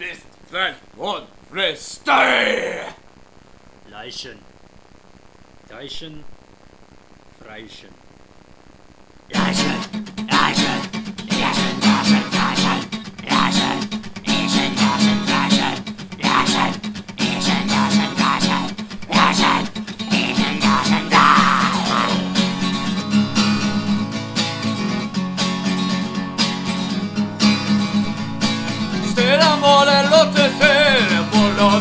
bis gleich und Restei! Leichen. Leichen. Freichen.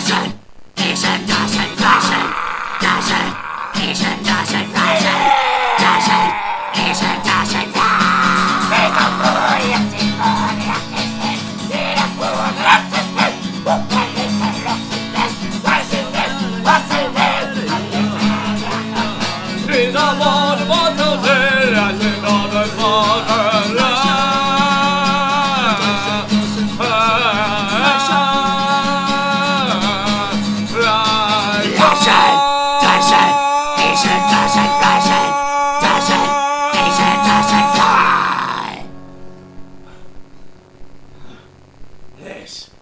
doesn't. this.